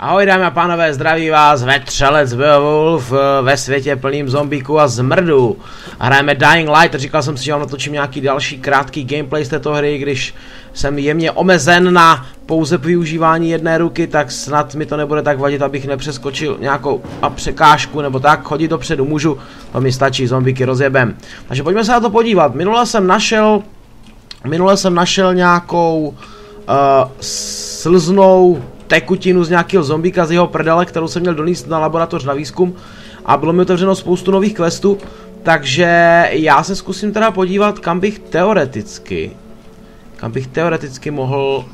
Ahoj dámy a pánové, zdraví vás vetřelec Beowulf eh, ve světě plným zombíků a zmrdů. A hrajeme Dying Light, říkal jsem si, že vám natočím nějaký další krátký gameplay z této hry, když jsem jemně omezen na pouze využívání jedné ruky, tak snad mi to nebude tak vadit, abych nepřeskočil nějakou a překážku nebo tak, chodit dopředu můžu, to mi stačí, zombíky rozjebem. Takže pojďme se na to podívat, minule jsem našel, minule jsem našel nějakou uh, slznou tekutinu z nějakého zombíka z jeho prdele, kterou jsem měl donést na laboratoř na výzkum a bylo mi otevřeno spoustu nových questů, takže já se zkusím teda podívat, kam bych teoreticky, kam bych teoreticky mohl...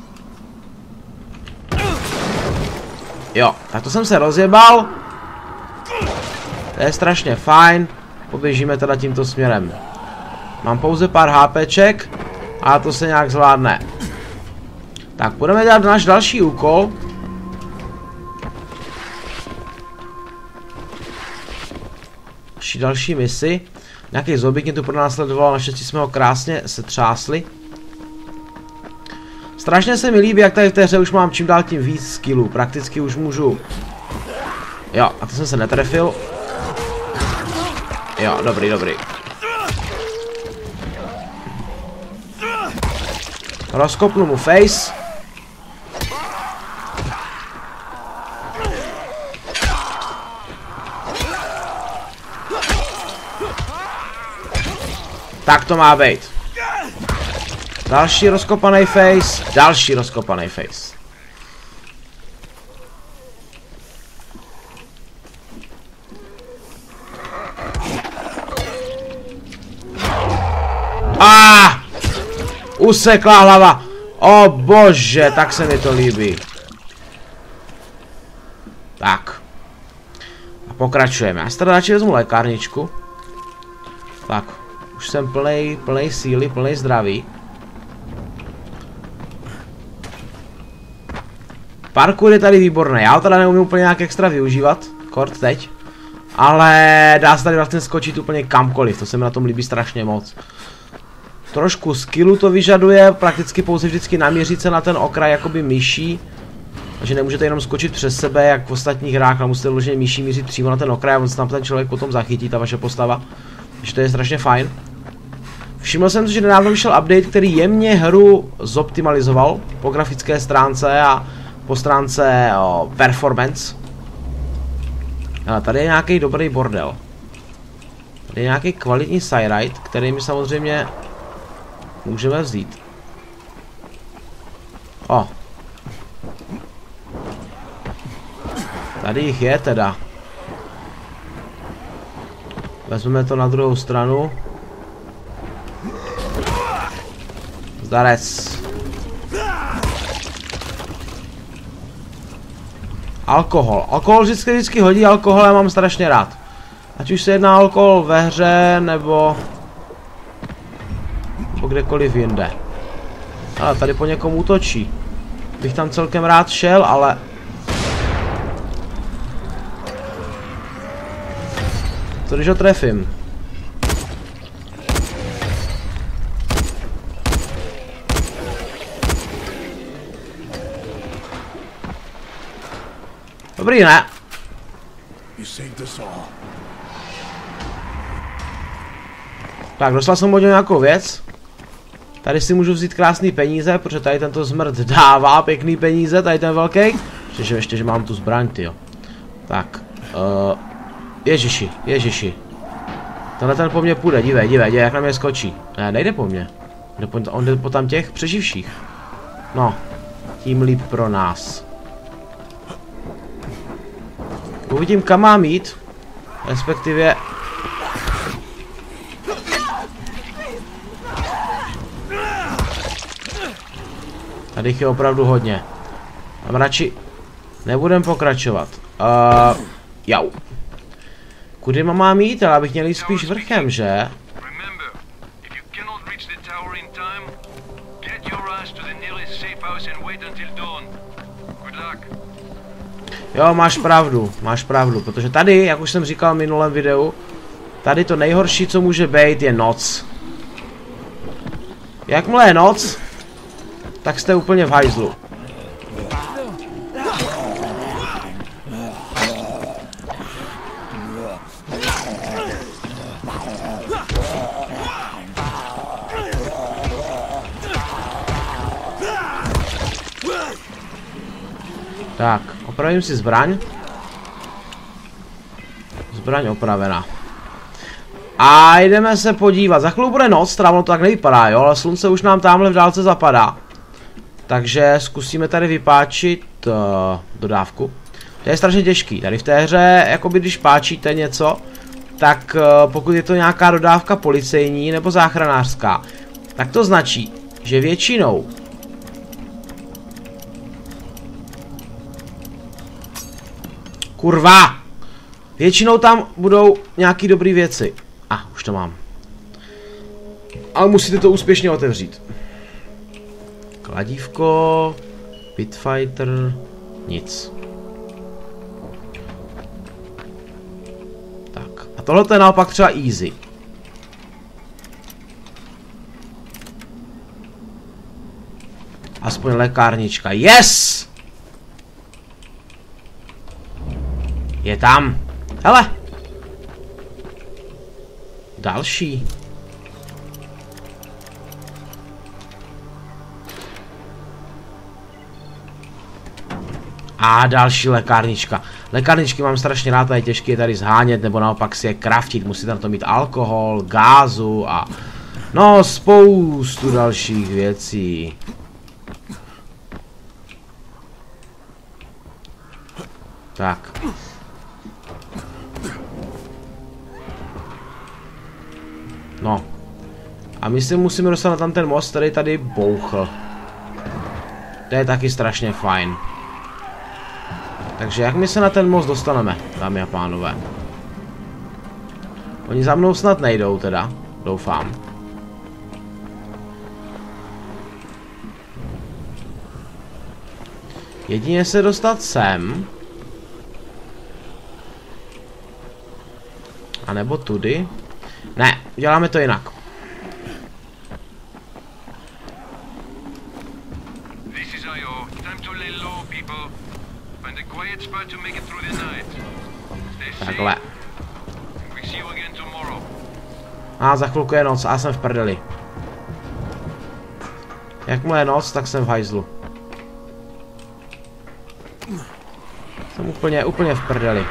Jo, tak to jsem se rozjebal. To je strašně fajn. Poběžíme teda tímto směrem. Mám pouze pár HPček a to se nějak zvládne. Tak, budeme dělat náš další úkol. Naší další misi. Nějaký zombík mě tu pronásledoval, naštěstí jsme ho krásně se třásli. Strašně se mi líbí, jak tady v té hře už mám čím dál tím víc skillů. Prakticky už můžu... Jo, a to jsem se netrefil. Jo, dobrý, dobrý. Rozkopnu mu face. Tak to má být. Další rozkopaný face, další rozkopaný face. Ah! Usekla hlava. O bože, tak se mi to líbí. Tak. A pokračujeme. Já si teda radši vezmu lékárničku. Tak, už jsem plnej, plnej síly, plnej zdraví. Parkour je tady výborný, já ho teda neumím úplně nějak extra využívat, kort teď. Ale dá se tady vlastně skočit úplně kamkoliv, to se mi na tom líbí strašně moc. Trošku skillu to vyžaduje, prakticky pouze vždycky naměřit se na ten okraj jakoby myší. Takže nemůžete jenom skočit přes sebe, jak v ostatních hrách, ale musíte vloženě myší mířit přímo na ten okraj a on se tam ten člověk potom zachytí, ta vaše postava. Takže to je strašně fajn. Všiml jsem si, že nedávno vyšel update, který jemně hru zoptimalizoval po grafické stránce a po stránce o, performance. Ale tady je nějaký dobrý bordel. Tady je nějaký kvalitní side který mi samozřejmě můžeme vzít. O. Tady jich je teda. Vezmeme to na druhou stranu. Zdarec. Alkohol. Alkohol vždycky, vždycky hodí, alkohol já mám strašně rád. Ať už se jedná alkohol ve hře, nebo... Nebo kdekoliv jinde. Ale tady po někom útočí. Bych tam celkem rád šel, ale... Co když ho trefím? Dobrý, ne? Tak, dostal jsem od nějakou věc. Tady si můžu vzít krásný peníze, protože tady tento zmrt dává pěkný peníze, tady ten velký. Ještě, ještě, že mám tu zbraň, jo. Tak, uh, ježiši, ježiši. Tenhle ten po mně půjde, dívej, dívej, dívej, jak na mě skočí. Ne, nejde po mně. Jde po, on jde po tam těch přeživších. No, tím líp pro nás. Uvidím, kam mám jít. Respektive... Tady je opravdu hodně. Tam radši nebudem pokračovat. Uh, jau. Kudy mám jít? Ale abych měl jít spíš vrchem, že? Jo, máš pravdu, máš pravdu, protože tady, jak už jsem říkal v minulém videu, tady to nejhorší, co může být, je noc. Jakmile je noc, tak jste úplně v hajzlu. Opravím si zbraň. Zbraň opravená. A jdeme se podívat. Za chvíli bude noc, teda to tak nevypadá, jo, ale slunce už nám tamhle v dálce zapadá. Takže zkusíme tady vypáčit uh, dodávku. To je strašně těžký. Tady v té hře, jakoby když páčíte něco, tak uh, pokud je to nějaká dodávka policejní nebo záchranářská, tak to značí, že většinou Kurva! Většinou tam budou nějaký dobrý věci. A, ah, už to mám. Ale musíte to úspěšně otevřít. Kladívko, Pitfighter, nic. Tak, a tohle je naopak třeba easy. Aspoň lékárnička. Yes! Je tam. Hele. Další. A další lékárnička. Lékárničky mám strašně rád, je těžké je tady zhánět, nebo naopak si je kraftit. Musíte na to mít alkohol, gázu a... No, spoustu dalších věcí. Tak. No. A my si musíme dostat na ten most, který tady bouchl. To je taky strašně fajn. Takže jak my se na ten most dostaneme, dámy a pánové? Oni za mnou snad nejdou teda, doufám. Jedině se dostat sem. A nebo tudy. Ne, děláme to jinak. Takhle. A za chvilku je noc a jsem v prdeli. Jakmile je noc, tak jsem v hajzlu. Jsem úplně, úplně v prdeli.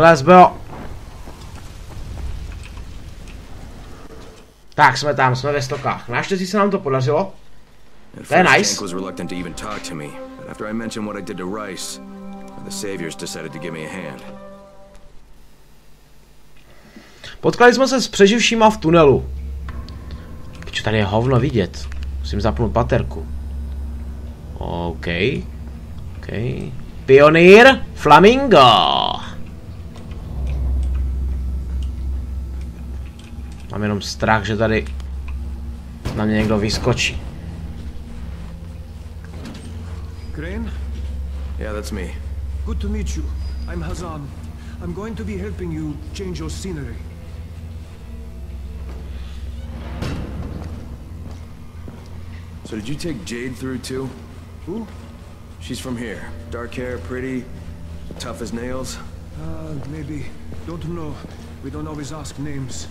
Vylez, bro. Tak, jsme tam, jsme ve stokách. Naštěstí se nám to podařilo. To je nice. was reluctant to even talk to me, but after I mentioned what I did to Rice, the saviors decided to give me a hand. Potkali jsme se s přeživšíma v tunelu. Piču, tady je hovno vidět. Musím zapnout baterku. OK. OK. Pionýr Flamingo. Mám jenom strach, že tady na mě někdo vyskočí. Crane? Yeah, that's me. Good to meet you. I'm Hazan. I'm going to be helping you change your scenery. So did you take Jade through too? Who? She's from here. Dark hair, pretty, tough as nails? Uh, maybe. Don't know. We don't always ask names.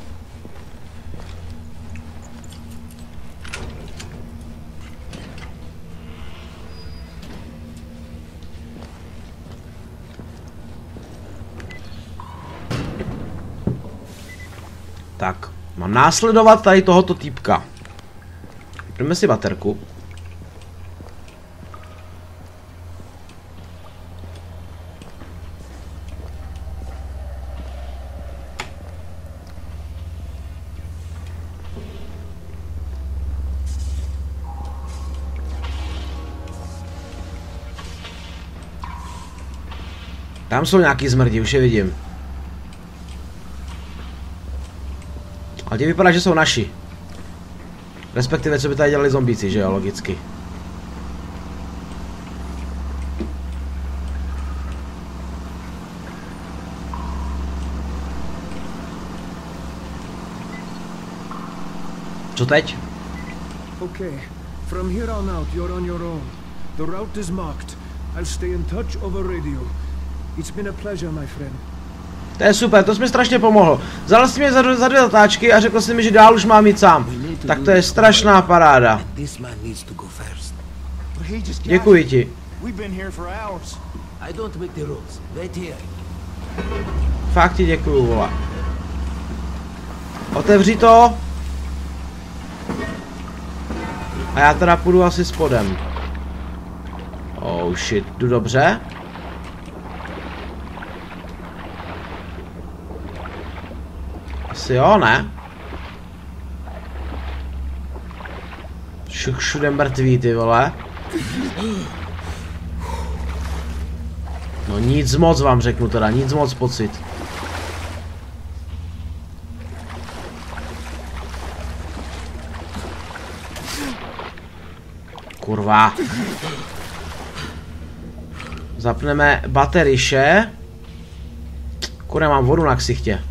Tak, mám následovat tady tohoto týpka. Jdeme si baterku. Tam jsou nějaký zmrdi, už je vidím. Ti vypadá, že jsou naši. Respektive, co by tady dělali zombíci, že jo, logicky. Co teď? OK. From here on out, you're on your own. The route is marked. I'll stay in touch over radio. It's been a pleasure, my friend. To je super, to jsi mi strašně pomohl. Vzal jsi mě za, za dvě zatáčky a řekl jsi mi, že dál už mám jít sám. Tak to je strašná paráda. Děkuji ti. Fakt ti děkuju, vole. Otevři to. A já teda půjdu asi spodem. Oh shit, jdu dobře? Asi jo, ne? Všude, všude mrtví, ty vole. No nic moc vám řeknu teda, nic moc pocit. Kurva. Zapneme bateriše. Kurva, mám vodu na ksichtě.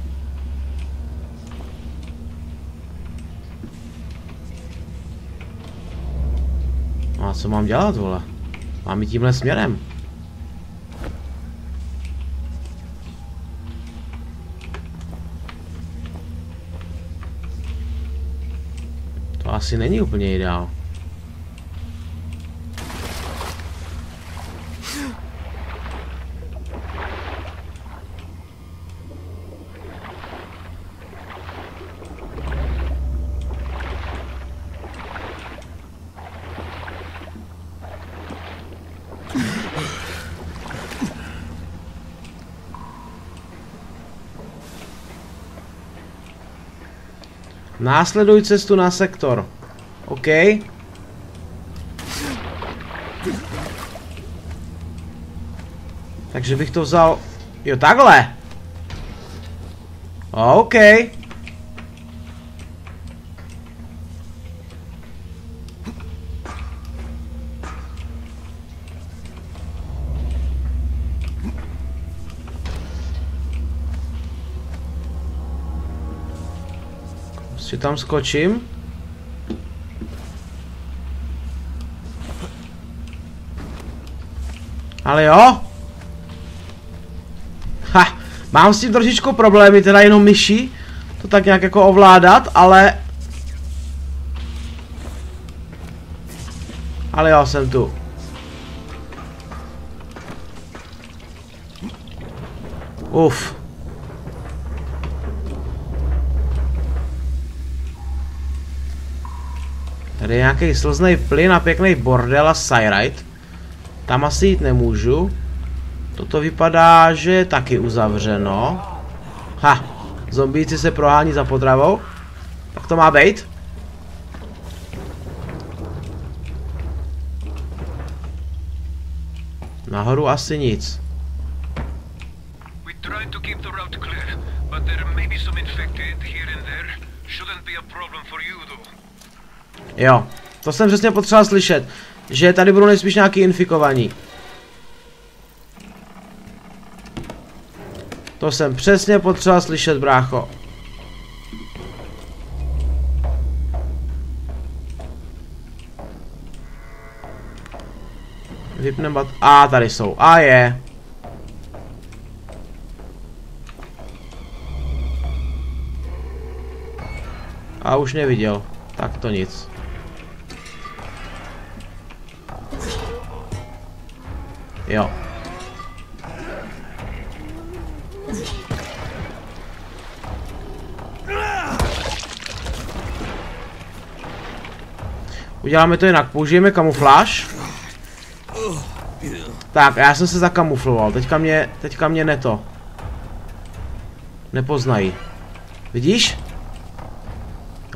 Co mám dělat, vole? Mám jít tímhle směrem. To asi není úplně ideál. Následuj cestu na sektor. OK. Takže bych to vzal... Jo, takhle. OK. Tam skočím. Ale jo. Ha, mám s tím trošičku problémy, teda jenom myší. To tak nějak jako ovládat, ale... Ale jo, jsem tu. Uf. Tady je nějaký slzný plyn a pěkný bordel a Cyrite. Tam asi jít nemůžu. Toto vypadá, že je taky uzavřeno. Ha, zombíci se prohání za potravou. Tak to má být. Nahoru asi nic. Shouldn't be a problem for you though. Jo, to jsem přesně potřeboval slyšet, že tady budou nejspíš nějaký infikovaní. To jsem přesně potřeboval slyšet, brácho. Vypnem bat... A, tady jsou. A je. A už neviděl. Tak to nic. Jo. Uděláme to jinak, použijeme kamufláž. Tak, já jsem se zakamufloval, teďka mě, teďka mě neto. Nepoznají. Vidíš?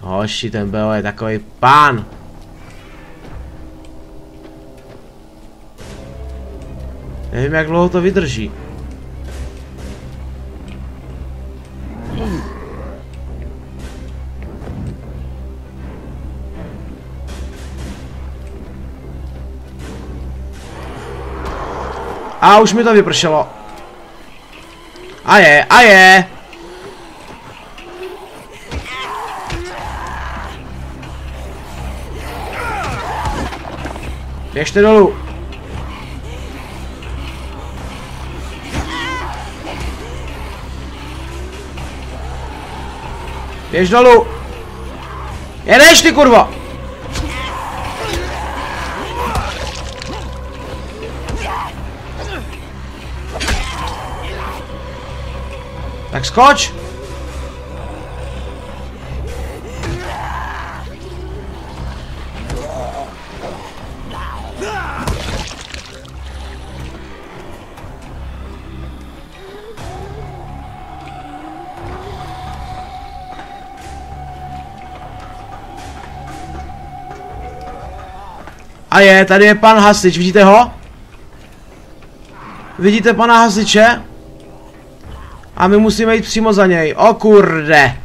Hoši, ten Beo je takový pán. Nevím, jak dlouho to vydrží. A už mi to vypršelo. A je, a je. Běžte dolů. Běž dolů. Jedeš ty kurvo. Tak skoč. A je, tady je pan hasič, vidíte ho? Vidíte pana hasiče? A my musíme jít přímo za něj. O kurde.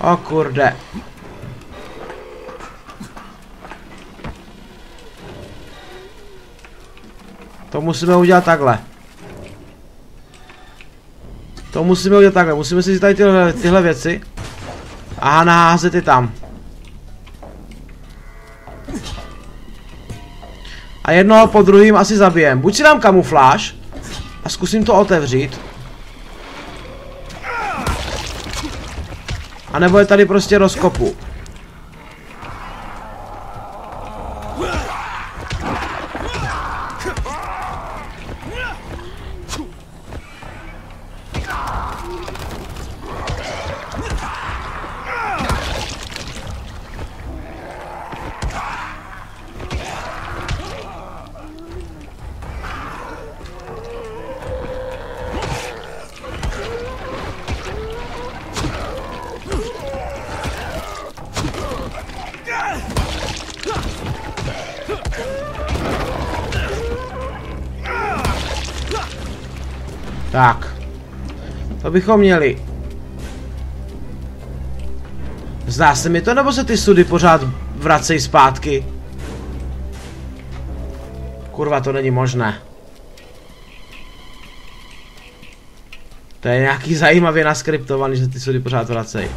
O kurde. To musíme udělat takhle. To musíme udělat takhle. Musíme si tady tyhle, tyhle věci. A naházet je tam. A jednoho po druhým asi zabijem. Buď si dám kamufláž a zkusím to otevřít. A nebo je tady prostě rozkopu. Tak. To bychom měli. Zdá se mi to, nebo se ty sudy pořád vracejí zpátky? Kurva, to není možné. To je nějaký zajímavě naskriptovaný, že ty sudy pořád vracejí.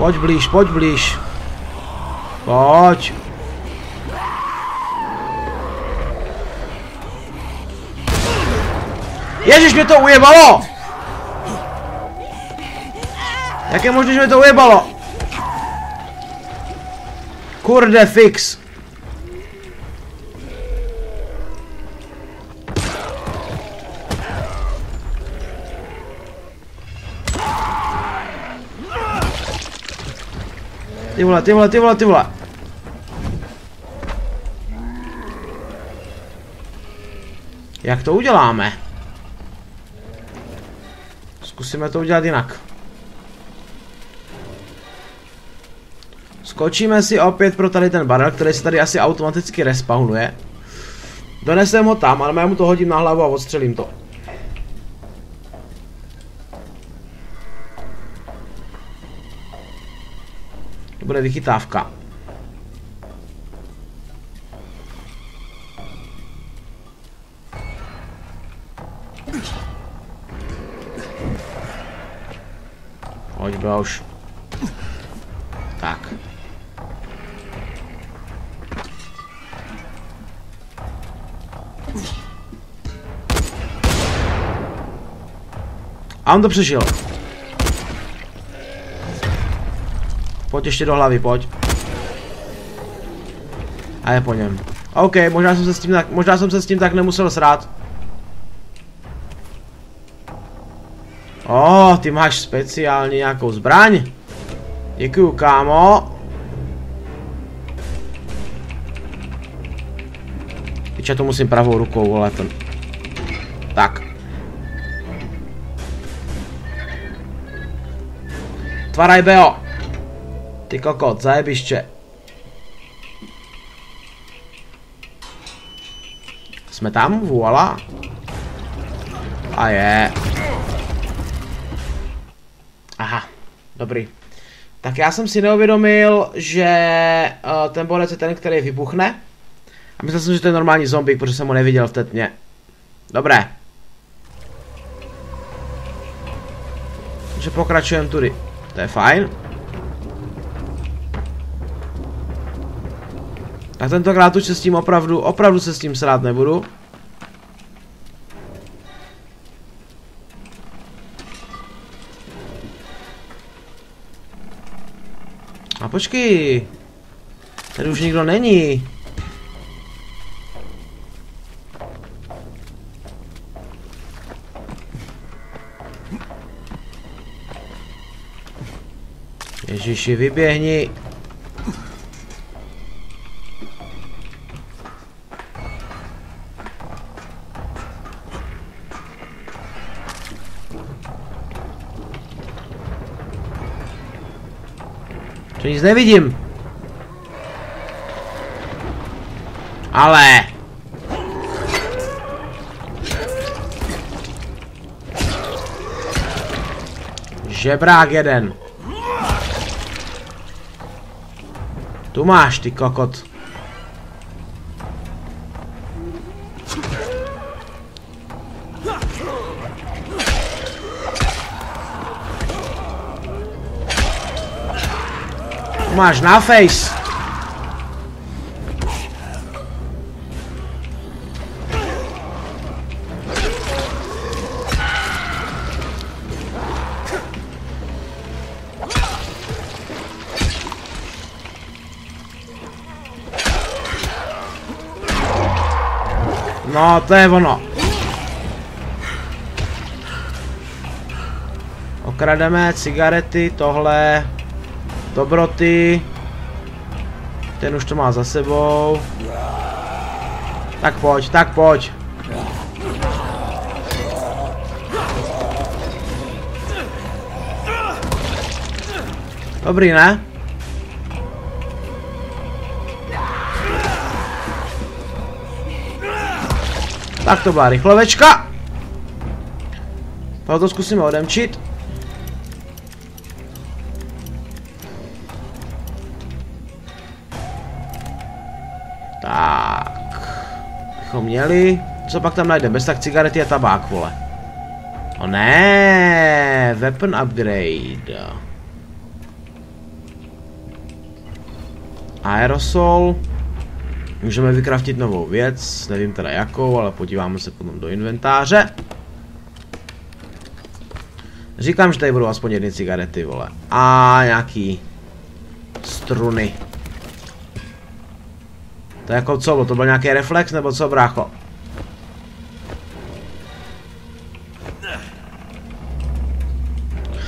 Pojď blíž, pojď blíž. Pojď. Ježiš, mě to ujebalo! Jak je možné, že mě to ujebalo? Kurde, fix. Vole, ty vole, ty vole, ty vole. Jak to uděláme? Zkusíme to udělat jinak. Skočíme si opět pro tady ten barel, který se tady asi automaticky respawnuje. Donesem ho tam, ale já mu to hodím na hlavu a odstřelím to. Bude vychytávka. Pojď už. Tak. A on to přežil. Pojď ještě do hlavy, pojď. A je po něm. OK, možná jsem se s tím tak, možná jsem se s tím tak nemusel srát. O, oh, ty máš speciálně nějakou zbraň. Děkuju, kámo. Teď já to musím pravou rukou, vole, ten. Tak. Tvaraj, Beo. Ty kokot, zajebiště. Jsme tam? Voila. A je. Aha, dobrý. Tak já jsem si neuvědomil, že uh, ten borec je ten, který vybuchne. A myslel jsem, že to je normální zombie, protože jsem ho neviděl v té. Dobré. Takže pokračujeme tudy. To je fajn. Tak tentokrát už se s tím opravdu, opravdu se s tím srát nebudu. A počkej. Tady už nikdo není. Ježiši, vyběhni. Nic nevidím. Ale. Žebrák jeden. Tu máš, ty kokot. Máš na face. No, to je ono. Okrademe cigarety, tohle, dobroty. Ten už to má za sebou. Tak pojď, tak pojď. Dobrý, ne? Tak to byla rychlovečka. To zkusíme odemčit. Bychom měli. Co pak tam najdeme? Bez tak cigarety a tabák, vole. O ne, weapon upgrade. Aerosol. Můžeme vykraftit novou věc, nevím teda jakou, ale podíváme se potom do inventáře. Říkám, že tady budou aspoň jedny cigarety, vole. A nějaký struny. To jako co, to byl nějaký reflex nebo co, brácho?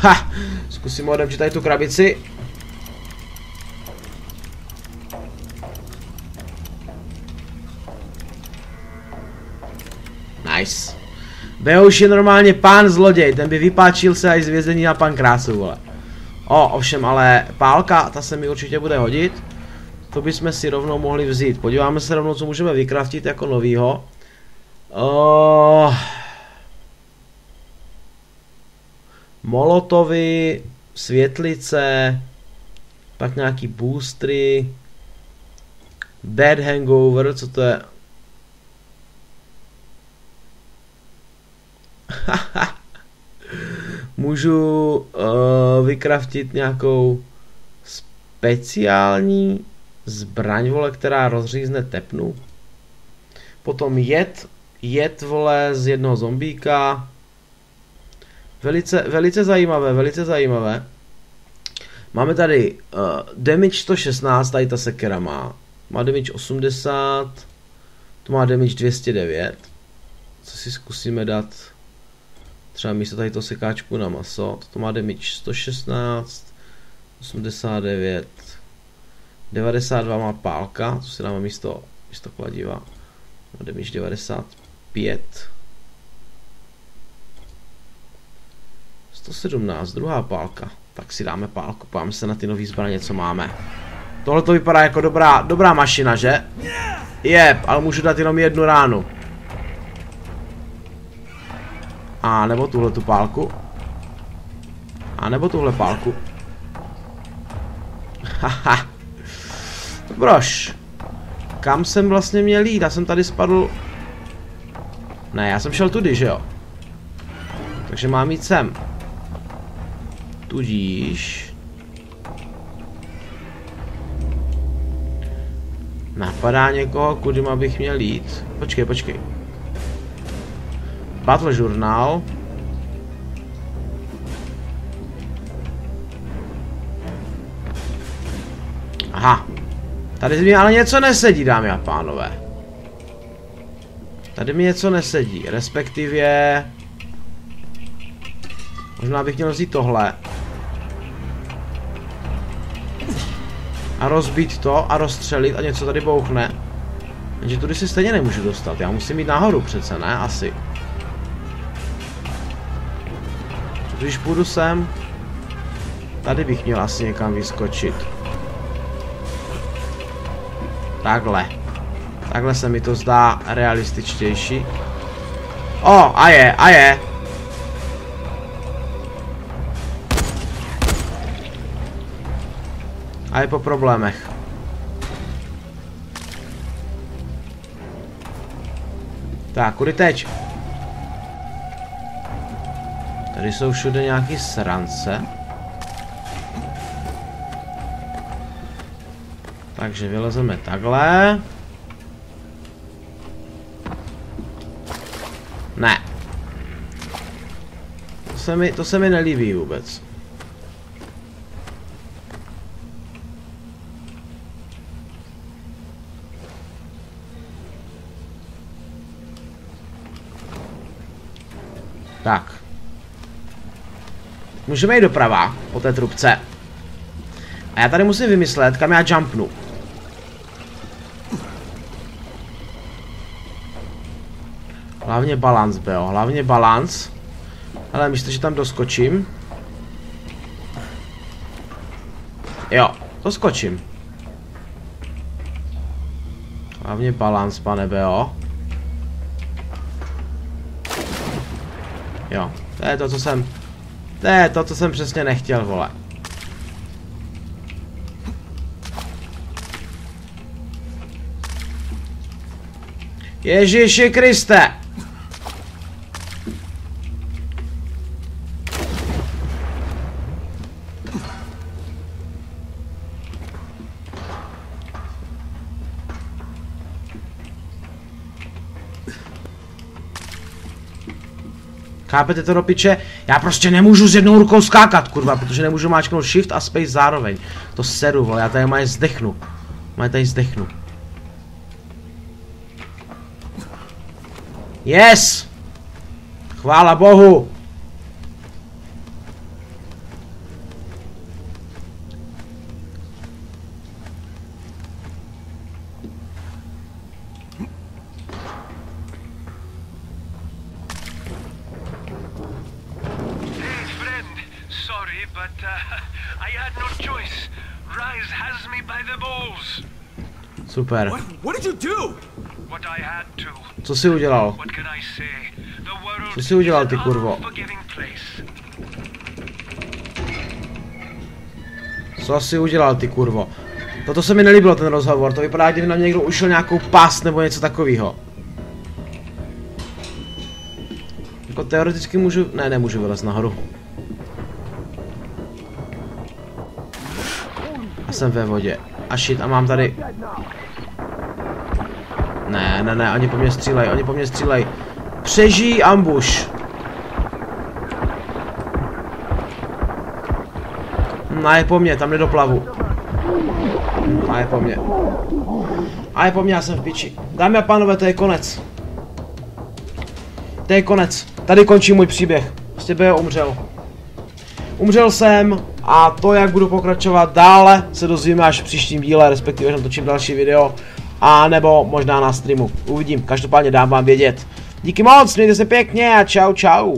Ha! Zkusím odemčit tady tu krabici. Nice. Beo už je normálně pán zloděj, ten by vypáčil se až z vězení na pan krásu, vole. O, ovšem, ale pálka, ta se mi určitě bude hodit. To bychom si rovnou mohli vzít. Podíváme se rovnou, co můžeme vykraftit jako novýho. Uh, molotovy, světlice, pak nějaký boostry, Dead Hangover, co to je? Můžu uh, vykraftit nějakou speciální zbraň, vole, která rozřízne tepnu. Potom jed, jed, vole, z jednoho zombíka. Velice, velice zajímavé, velice zajímavé. Máme tady uh, damage 116, tady ta sekera má. Má damage 80, to má damage 209. Co si zkusíme dát? Třeba místo tady to sekáčku na maso. To má damage 116, 89, 92 má pálka, co si dáme místo, místo kladiva. Má damage 95. 117, druhá pálka. Tak si dáme pálku, podíváme se na ty nový zbraně, co máme. Tohle to vypadá jako dobrá, dobrá mašina, že? Jep, ale můžu dát jenom jednu ránu. A nebo tuhle tu pálku. A nebo tuhle pálku. Haha. Brož. Kam jsem vlastně měl jít? Já jsem tady spadl... Ne, já jsem šel tudy, že jo? Takže mám jít sem. Tudíž... Napadá někoho, kudy bych měl jít? Počkej, počkej. Battle žurnál. Aha. Tady mi ale něco nesedí, dámy a pánové. Tady mi něco nesedí, respektive... Možná bych měl vzít tohle. A rozbít to a rozstřelit a něco tady bouchne. Takže tudy si stejně nemůžu dostat, já musím jít nahoru přece, ne? Asi. Když půjdu sem, tady bych měl asi někam vyskočit. Takhle. Takhle se mi to zdá realističtější. O, a je, a je. A je po problémech. Tak, kudy teď? Tady jsou všude nějaký srance. Takže vylezeme takhle. Ne. To se mi, to se mi nelíbí vůbec. Tak. Můžeme jít doprava, po té trubce. A já tady musím vymyslet, kam já jumpnu. Hlavně balans, Beo, hlavně balans. Ale myslím, že tam doskočím. Jo, doskočím. Hlavně balans, pane Beo. Jo, to je to, co jsem... To je to, co jsem přesně nechtěl, vole. Ježíši Kriste! Chápete to do piče? Já prostě nemůžu s jednou rukou skákat, kurva, protože nemůžu máčknout shift a space zároveň. To seru, vole, já tady mají zdechnu. Mají tady zdechnu. Yes! Chvála Bohu! Hey, friend. Sorry, but uh, I had no choice. Rise has me by the balls. Super. What? What did you do? What I had to. Co jsi udělal? Co jsi udělal, ty kurvo? Co jsi udělal, ty kurvo? Toto se mi nelíbilo, ten rozhovor. To vypadá, kdyby na mě někdo ušel nějakou pás nebo něco takového. Jako teoreticky můžu... Ne, nemůžu vylez nahoru. A jsem ve vodě. A shit, a mám tady... Ne, ne, ne, oni po mě střílej, oni po mě střílej. Přežij ambush. A je po mně, tam nedoplavu. A je po mně. A je po mně, já jsem v piči. Dámy a pánové, to je konec. To je konec. Tady končí můj příběh. Prostě Beo umřel. Umřel jsem a to, jak budu pokračovat dále, se dozvíme až v příštím díle, respektive až natočím další video. A nebo možná na streamu. Uvidím. Každopádně dám vám vědět. Díky moc, mějte se pěkně a čau čau.